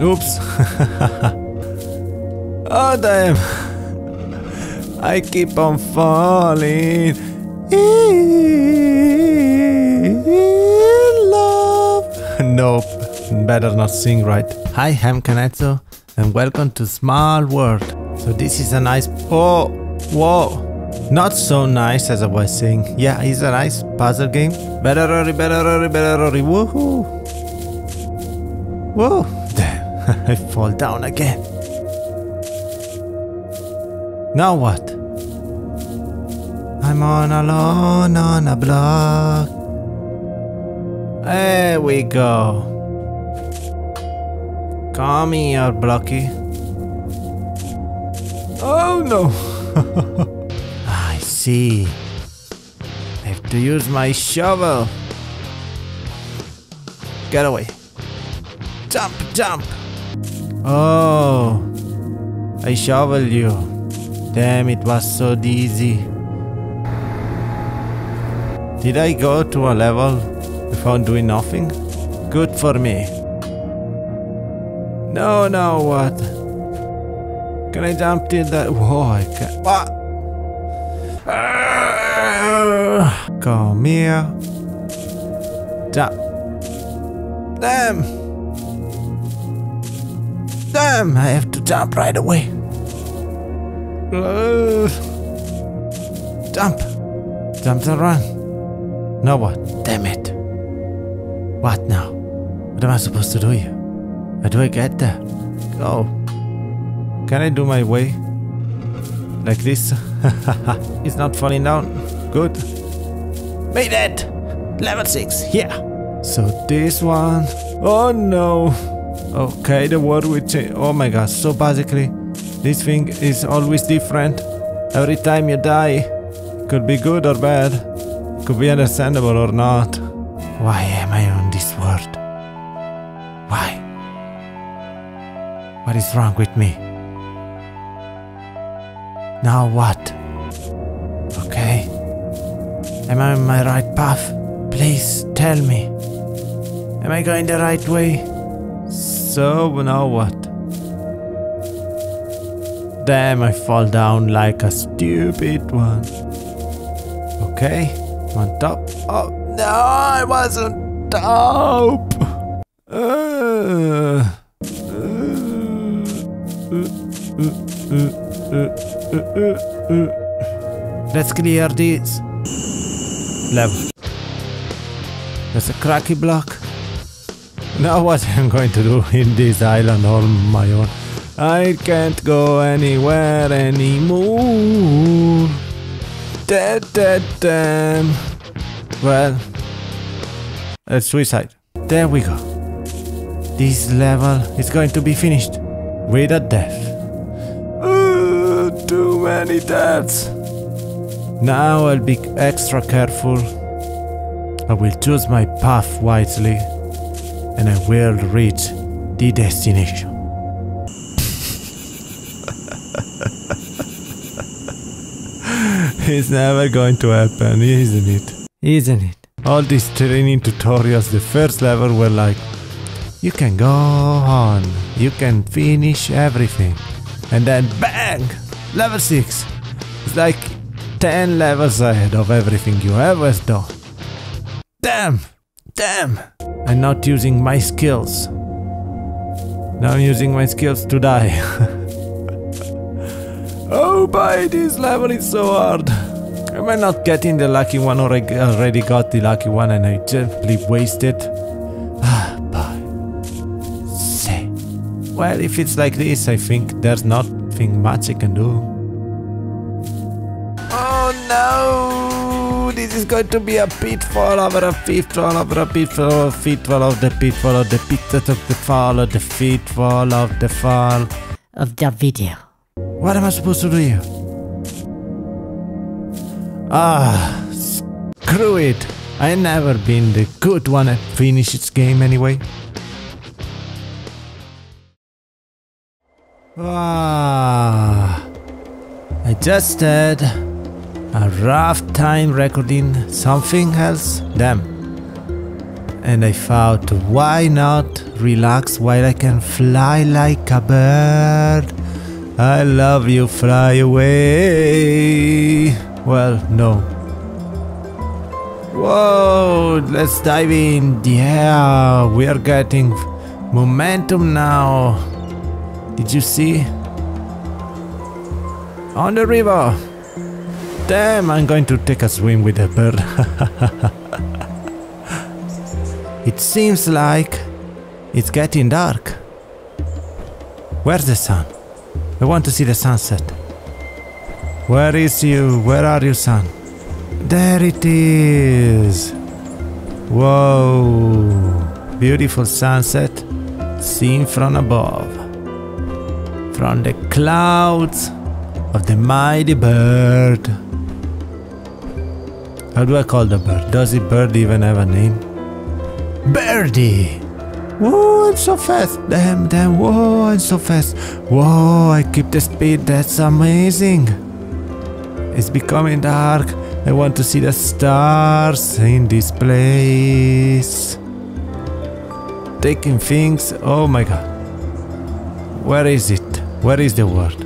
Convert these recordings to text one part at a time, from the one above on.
Oops. oh damn. I keep on falling in love. Nope, better not sing right. Hi, I'm Kanetsu and welcome to Small World. So this is a nice... Oh, whoa. Not so nice as I was saying. Yeah, it's a nice puzzle game. Better better better hurry. Woohoo! Whoa! I fall down again. Now what? I'm on alone on a block. There we go. Come here, Blocky. Oh no! I see. I have to use my shovel. Get away. Jump, jump. Oh, I shovel you. Damn, it was so easy. Did I go to a level without doing nothing? Good for me. No, no, what? Can I jump in that? Whoa, I can't. What? Ah, come here. Jump. Damn. I have to jump right away. Uh, jump. Jump and run. Now what? Damn it. What now? What am I supposed to do here? How do I get there? Go. Can I do my way? Like this? It's not falling down. Good. Made it! Level 6, yeah. So this one. Oh no. Okay, the world will change. Oh my god, so basically, this thing is always different. Every time you die, could be good or bad. Could be understandable or not. Why am I on this world? Why? What is wrong with me? Now what? Okay. Am I on my right path? Please tell me. Am I going the right way? So now what? Damn, I fall down like a stupid one. Okay. On top. Oh, no, I wasn't top. Let's clear this level. There's a cracky block. Now what I'm going to do in this island on my own. I can't go anywhere anymore. Dead, dead, damn. Well, a suicide. There we go. This level is going to be finished with a death. Uh, too many deaths. Now I'll be extra careful. I will choose my path wisely and I will reach the destination. it's never going to happen, isn't it? Isn't it? All these training tutorials, the first level were like, you can go on, you can finish everything. And then bang! Level 6! It's like 10 levels ahead of everything you ever done. Damn! Damn! I'm not using my skills. Now I'm using my skills to die. oh boy, this level is so hard. Am I not getting the lucky one or I already got the lucky one and I simply wasted? Ah, boy. Say. Well, if it's like this, I think there's nothing much I can do. This is going to be a pitfall over a pitfall over a pitfall, a pitfall of the pitfall of the pit of the fall of the pitfall of the fall of the video. What am I supposed to do here? Ah, screw it. I never been the good one at finish its game anyway. Ah, I just had a rough time recording something else. Damn. and I thought, why not relax while I can fly like a bird? I love you, fly away. Well, no. Whoa, let's dive in. Yeah, we are getting momentum now. Did you see? On the river. Damn, I'm going to take a swim with a bird. it seems like it's getting dark. Where's the sun? I want to see the sunset. Where is you? Where are you, sun? There it is. Whoa. Beautiful sunset seen from above. From the clouds of the mighty bird. How do I call the bird? Does the bird even have a name? Birdie! Whoa, I'm so fast! Damn, damn, whoa, I'm so fast! Whoa, I keep the speed, that's amazing! It's becoming dark. I want to see the stars in this place. Taking things, oh my god. Where is it? Where is the world?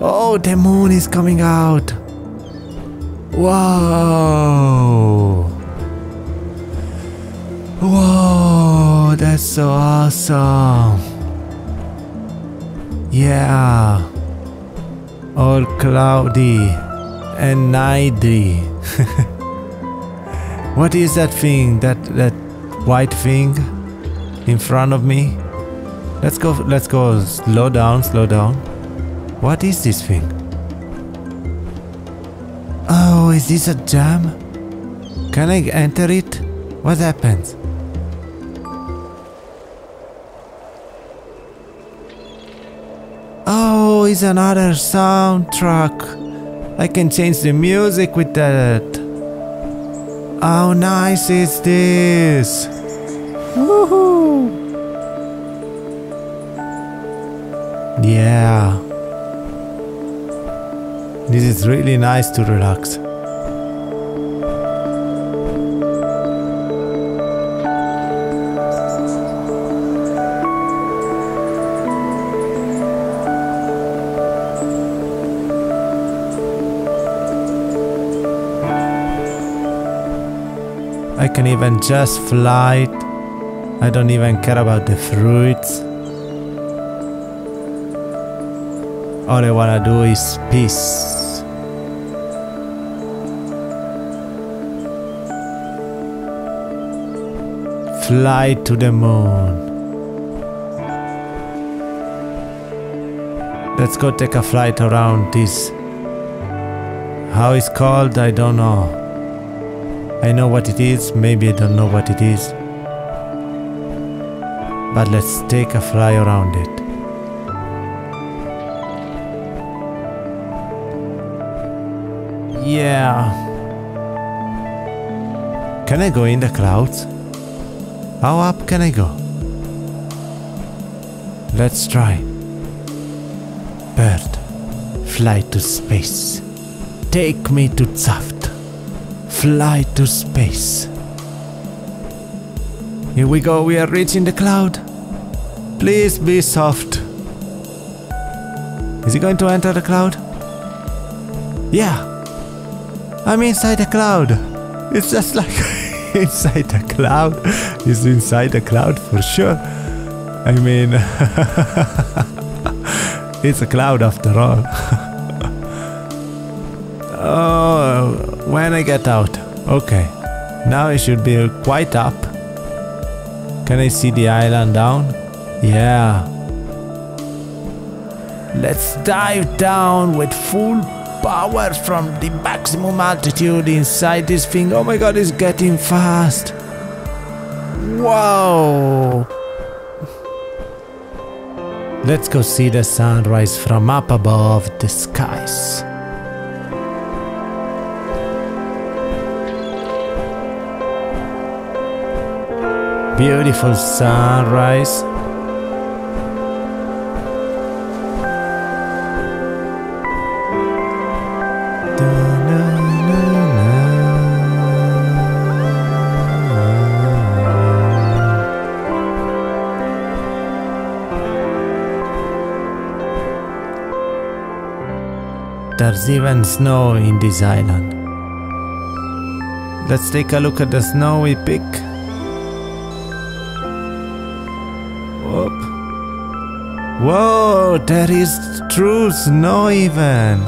Oh, the moon is coming out! Whoa! Whoa, that's so awesome! Yeah, all cloudy and nighty. what is that thing? That that white thing in front of me? Let's go. Let's go. Slow down. Slow down. What is this thing? Oh, is this a jam? Can I enter it? What happens? Oh, it's another soundtrack. I can change the music with that. How nice is this? Woohoo! Yeah. This is really nice to relax. I can even just fly. I don't even care about the fruits. All I wanna do is peace. Fly to the moon. Let's go take a flight around this. How it's called, I don't know. I know what it is, maybe I don't know what it is. But let's take a fly around it. Yeah. Can I go in the clouds? How up can I go? Let's try. Bird, fly to space. Take me to Zaft. Fly to space. Here we go, we are reaching the cloud. Please be soft. Is he going to enter the cloud? Yeah. I'm inside the cloud. It's just like inside the cloud. It's inside the cloud for sure. I mean, it's a cloud after all. when I get out. Okay. Now it should be quite up. Can I see the island down? Yeah. Let's dive down with full power from the maximum altitude inside this thing. Oh my god, it's getting fast. Wow. Let's go see the sunrise from up above the skies. beautiful sunrise. There's even snow in this island. Let's take a look at the snowy peak. Whoa, there is true snow even.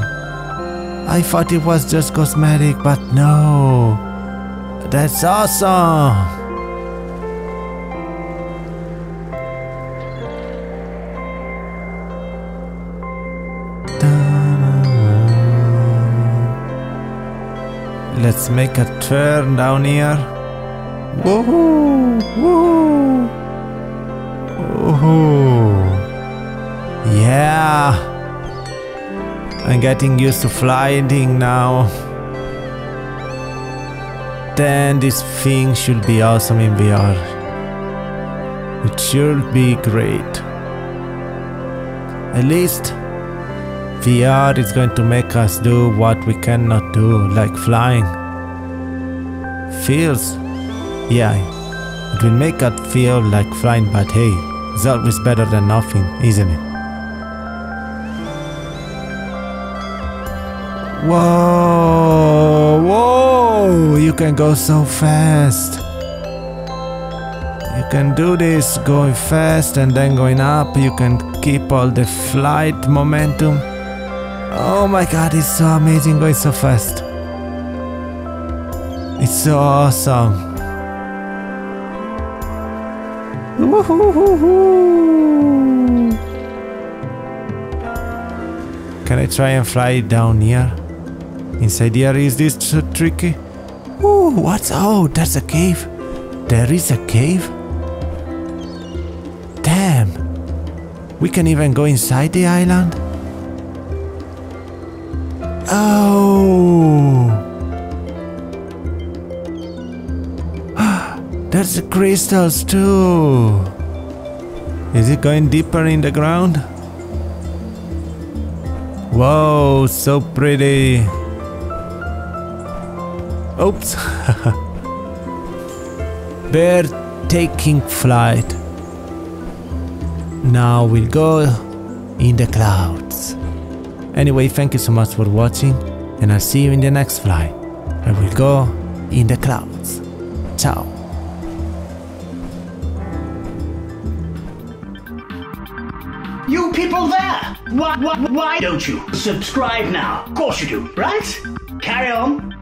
I thought it was just cosmetic, but no. That's awesome. Let's make a turn down here. Woohoo! Woo! Woohoo! Yeah! I'm getting used to flying now. Then this thing should be awesome in VR. It should be great. At least VR is going to make us do what we cannot do, like flying. Feels, yeah, it will make us feel like flying, but hey, it's always better than nothing, isn't it? Whoa, whoa, you can go so fast. You can do this going fast and then going up. You can keep all the flight momentum. Oh my god, it's so amazing going so fast. It's so awesome. Can I try and fly down here? Inside here, is this so tricky? Ooh, what's. Oh, there's a cave. There is a cave? Damn. We can even go inside the island? There's the crystals too! Is it going deeper in the ground? Whoa, so pretty! Oops! They're taking flight. Now we'll go in the clouds. Anyway, thank you so much for watching, and I'll see you in the next flight. I will go in the clouds. Ciao. Why, why, why don't you subscribe now? Of course you do, right? Carry on.